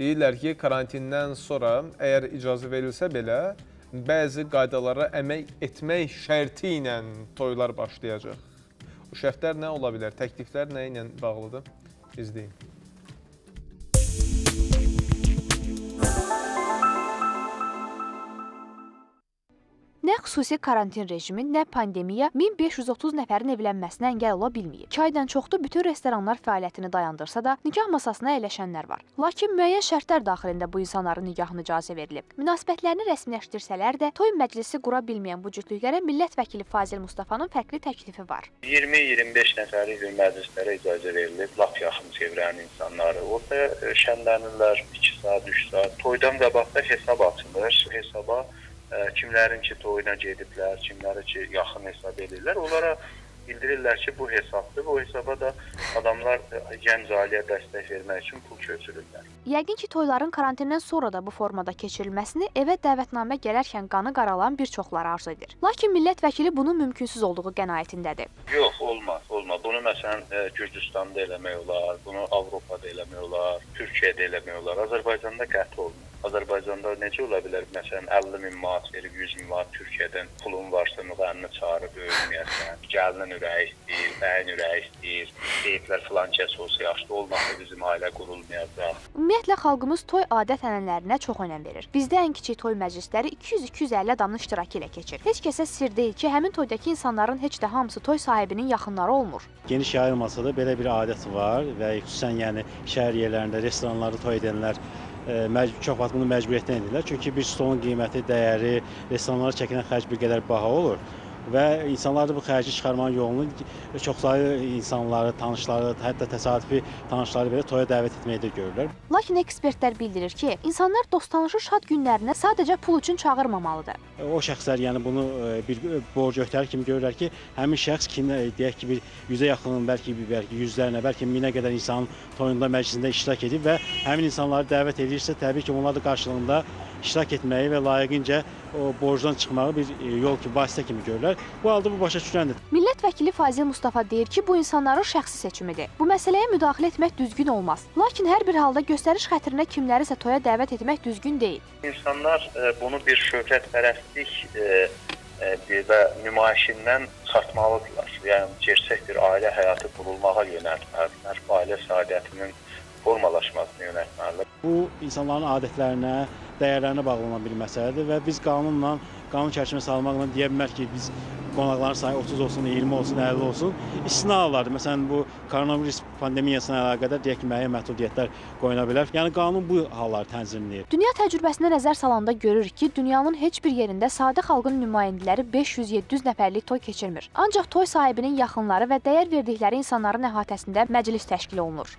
Deyirlər ki, karantindən sonra əgər icazə verilsə belə, bəzi qaydalara əmək etmək şərti ilə toylar başlayacaq. Bu şərtlər nə ola bilər? Təkliflər nə ilə bağlıdır? İzləyin. Nə xüsusi karantin rejimi, nə pandemiya 1530 nəfərin evlənməsinə əngəl ola bilməyib. 2 aydan çoxdur bütün restoranlar fəaliyyətini dayandırsa da, nikah masasına əyləşənlər var. Lakin müəyyən şərtlər daxilində bu insanların nikahına icazə verilib. Münasibətlərini rəsmiləşdirsələr də, toy məclisi qura bilməyən bu cütlüklərə millət vəkili Fazil Mustafanın fərqli təklifi var. 20-25 nəfərlik bir məclislərə icazə verilib, lap yaxın çevrənin insanları. Orada şənlənirlər 2 saat, 3 saat. Toydan qabaq da hesab açılır. Hesaba kimlərin ki toyuna gediblər, kimləri ki yaxın hesab edirlər, onlara bildirirlər ki, bu hesabdır. Bu hesaba da adamlar gənc ailəyə dəstək vermək üçün pul köçürürlər. Yəqin ki, toyların karantindən sonra da bu formada keçirilməsini evə dəvətnamə gələrkən qanı qaralan bir çoxları arzu edir. Lakin millət vəkili bunun mümkünsüz olduğu qənaətindədir. Yox, olmaz, olmaz. Bunu məsələn Gürcüstanda eləmək olar, bunu Avropada eləmək olar, Türkiyədə eləmək olar. Azərbaycanda qəti olmaz. Azərbaycanda necə ola bilər? Məsələn, 50 min manat verib 100 min manat Türkiyədən pulun varsa, müğənni çağırıb öyrənməyəsən. Gəlinin ürəyi istəyir, bəyin ürəyi istəyir. Deyiblər filan kəs olsa yaxşı olmasa bizim ailə qurulmayacaq. Ümumiyyətlə xalqımız toy adət-ənənələrinə çox önəm verir. Bizdə ən kiçik toy məclisləri 200-250 adamın iştirakı ilə keçir. Heç kəsə sirr deyil ki, həmin toydakı insanların heç də hamısı toy sahibinin yaxınları olmur. Geniş yayılmasa da belə bir adət var və xüsusən yəni şəhər yerlərində restoranlarda toy edənlər çox vaxt bunu məcburiyyətdən edirlər. Çünki bir stolun qiyməti, dəyəri, restoranlara çəkilən xərc bir qədər baha olur və insanlar da bu xərci çıxarmanın yolunu çoxsaylı insanları, tanışları, hətta təsadüfi tanışları belə toya dəvət etməyi də görürlər. Lakin ekspertlər bildirir ki, insanlar dost-tanışı şad günlərinə sadəcə pul üçün çağırmamalıdır. O şəxslər yəni bunu e, bir borc öhdəri kimi görürlər ki, həmin şəxs kimi deyək ki, bir 100-ə yaxın, bəlkə bir bəlkə yüzlərlə, bəlkə minə qədər insanın toyunda, məclisində iştirak edib və həmin insanları dəvət edirsə, təbii ki, onlar da qarşılığında iştirak etməyi və layiqincə o borcdan çıxmağı bir e, yol kimi, vasitə kimi görürlər. Bu halda bu başa düşüləndir. Millət vəkili Fazil Mustafa deyir ki, bu insanların şəxsi seçimidir. Bu məsələyə müdaxilə etmək düzgün olmaz. Lakin hər bir halda göstəriş xətrinə kimlərisə toya dəvət etmək düzgün deyil. İnsanlar ə, bunu bir şöhrətpərəstlik və nümayişindən çıxartmalıdırlar. Yəni gerçək bir ailə həyatı qurulmağa yönəltməlidirlər. Ailə saadətinin formalaşmasına yönəltməlidirlər. Bu insanların adətlərinə, dəyərlərinə bağlanan bir məsələdir və biz qanunla, qanun çərçivəsinə salmaqla deyə bilmərik ki, biz qonaqların sayı 30 olsun, 20 olsun, 50 olsun. İstisna hallardır. Məsələn, bu koronavirus pandemiyasına əlaqədar deyək ki, müəyyən məhdudiyyətlər qoyula bilər. Yəni qanun bu halları tənzimləyir. Dünya təcrübəsinə nəzər salanda görürük ki, dünyanın heç bir yerində sadə xalqın nümayəndələri 500-700 nəfərlik toy keçirmir. Ancaq toy sahibinin yaxınları və dəyər verdikləri insanların əhatəsində məclis təşkil olunur.